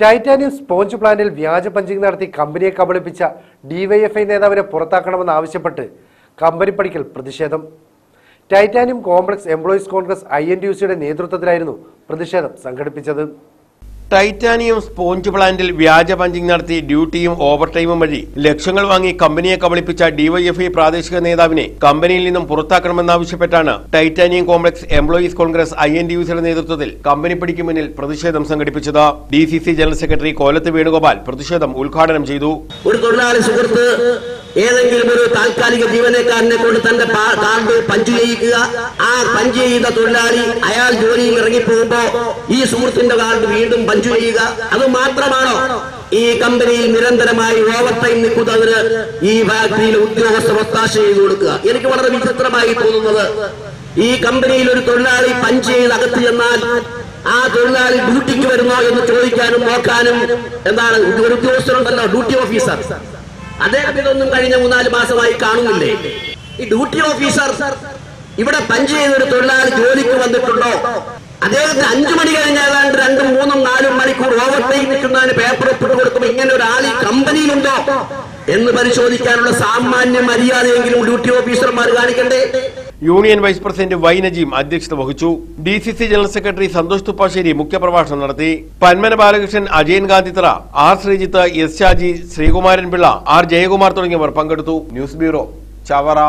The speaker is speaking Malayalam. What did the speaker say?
ടൈറ്റാനിയം സ്പോഞ്ച് പ്ലാന്റിൽ വ്യാജ പഞ്ചിങ് നടത്തി കമ്പനിയെ കബളിപ്പിച്ച ഡിവൈഎഫ്ഐ നേതാവിനെ പുറത്താക്കണമെന്ന് ആവശ്യപ്പെട്ട് കമ്പനി പടിക്കൽ പ്രതിഷേധം. Titanium complex employees Congress I N T U സിയുടെ നേതൃത്വത്തിലായിരുന്നു പ്രതിഷേധം സംഘടിപ്പിച്ചത്. ടൈറ്റാനിയം സ്പോഞ്ച് പ്ലാന്റിൽ വ്യാജ പഞ്ചിങ് നടത്തി ഡ്യൂട്ടിയും ഓവർടൈമും വഴി ലക്ഷങ്ങൾ വാങ്ങി കമ്പനിയെ കബളിപ്പിച്ച ഡിവൈഎഫ്ഐ പ്രാദേശിക നേതാവിനെ കമ്പനിയിൽ നിന്നും പുറത്താക്കണമെന്നാവശ്യപ്പെട്ടാണ് titanium complex employees Congress I N D യുസിയുടെ നേതൃത്വത്തിൽ കമ്പനി പിടിക്ക് മുന്നിൽ പ്രതിഷേധം സംഘടിപ്പിച്ചത്. D C C general secretary Kolath Venugopal പ്രതിഷേധം ഉദ്ഘാടനം ചെയ്തു. ഒരു തൊഴിലാളി സുഹൃത്ത് ഏതെങ്കിലും ഒരു താൽക്കാലിക ജീവനക്കാരനെ കൊണ്ട് തന്റെ കാർഡ് പഞ്ച് ചെയ്യിക്കുക. ആ പഞ്ച് ചെയ്ത തൊഴിലാളി അയാൾ ജോലിയിൽ ഇറങ്ങിപ്പോകുമ്പോ ഈ സുഹൃത്തിന്റെ കാർഡ് വീണ്ടും പഞ്ച് ചെയ്യുക. അത് മാത്രമാണോ? ഈ കമ്പനിയിൽ നിരന്തരമായി ഓവർ ടൈം നിൽക്കുന്നതിന് ഈ ഫാക്ടറിയിൽ ഉദ്യോഗസ്ഥ ഒത്താശ ചെയ്തു കൊടുക്കുക. എനിക്ക് വളരെ വിചിത്രമായി തോന്നുന്നത് ഈ കമ്പനിയിൽ ഒരു തൊഴിലാളി പഞ്ച് ചെയ്ത് അകത്ത് ചെന്നാൽ ആ തൊഴിലാളി ഡ്യൂട്ടിക്ക് വരുന്നോ എന്ന് ചോദിക്കാനും നോക്കാനും എന്താണ്? ഒരു ഉദ്യോഗസ്ഥരുണ്ടല്ലോ ഡ്യൂട്ടി ഓഫീസർ. അദ്ദേഹം ഇതൊന്നും കഴിഞ്ഞ മൂന്നാൽ മാസമായി കാണുന്നില്ലേ? ഈ ഡ്യൂട്ടി ഓഫീസർ ഇവിടെ പഞ്ച് ചെയ്ത ഒരു തൊഴിലാളി ജോലിക്ക് വന്നിട്ടുണ്ടോ? അദ്ദേഹത്തിന് അഞ്ചു മണി കഴിഞ്ഞ ഏതാണ്ട് രണ്ടും മൂന്നും നാലും മണിക്കൂർ ഓവർ ടൈം നിൽക്കുന്നതിന് പേപ്പർ ഒപ്പിട്ട് കൊടുക്കുമ്പോൾ ഇങ്ങനെ ഒരാൾ ഈ കമ്പനിയിലുണ്ടോ എന്ന് പരിശോധിക്കാനുള്ള സാമാന്യ മര്യാദയെങ്കിലും ഡ്യൂട്ടി ഓഫീസർമാർ കാണിക്കണ്ടേ? Union vice president Y Najeem അധ്യക്ഷത വഹിച്ചു. D C C general secretary Santhosh Thuppassery മുഖ്യപ്രഭാഷണം നടത്തി. Panmana Balakrishnan Ajayan Gandhithra R Sreejith S Shaji Sreekumaran Pillai R Jayakumar തുടങ്ങിയവർ പങ്കെടുത്തു. News bureau Chavara.